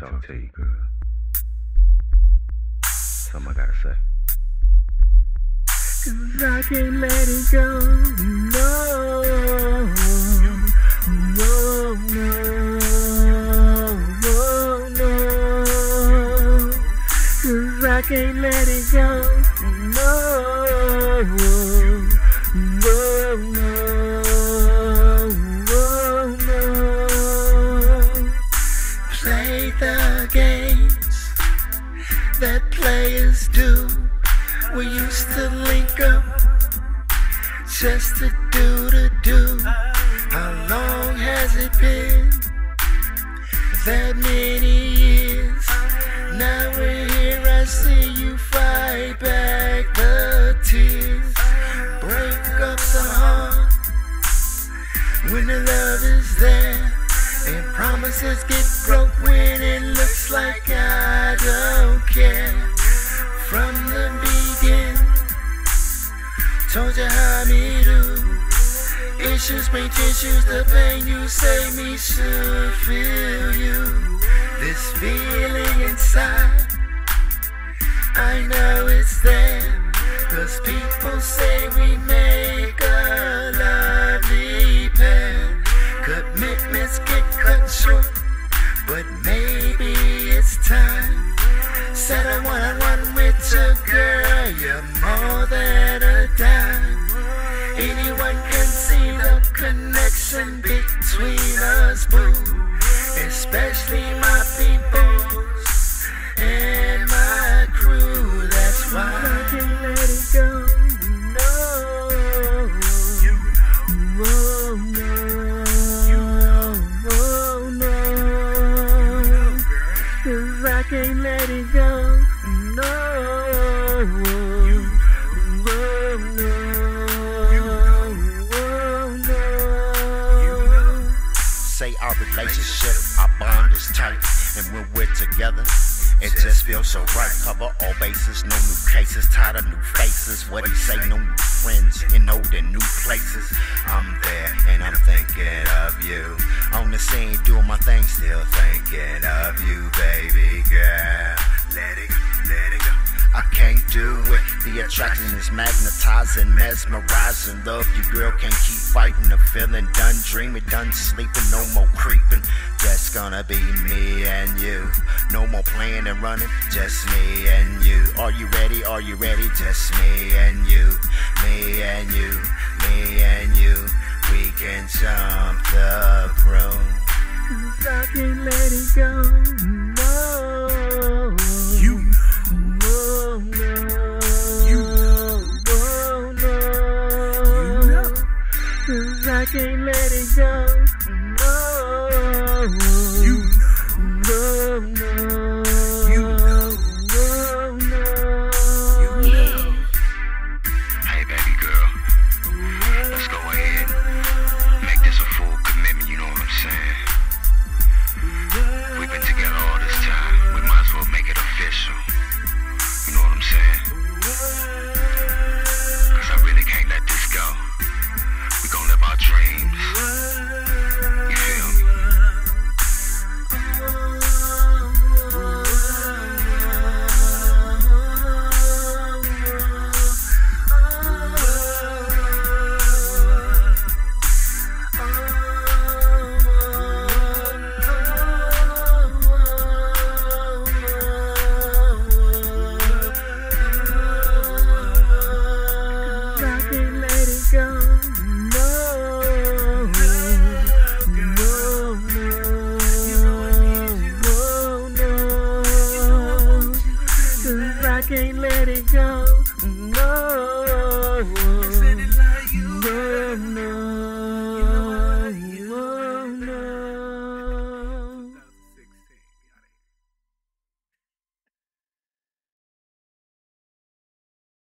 talk to you, girl. Something I gotta say. Cause I can't let it go. No. No, no. No, no. Cause I can't let it go. No. The games that players do. We used to link up just to do the do. How long has it been? That many years. Now we're here, I see And promises get broke when it looks like I don't care. From the beginning, told you how me do. Issues make issues, the pain you say me should feel connection between relationship, our bond is tight, and when we're together, it just feels so right. Cover all bases, no new cases, tired of new faces. What he say, no new friends, in old and new places. I'm there and I'm thinking of you. On the scene, doing my thing, still thinking of you, baby girl. Let it let it. I can't do it. The attraction is magnetizing, mesmerizing. Love you, girl. Can't keep fighting the feeling. Done dreaming, done sleeping, no more creeping. Just gonna be me and you. No more playing and running, just me and you. Are you ready? Are you ready? Just me and you. Me and you. Me and you. We can jump the. Cause I can't let it go. I can't let it go. I can't let it go. No.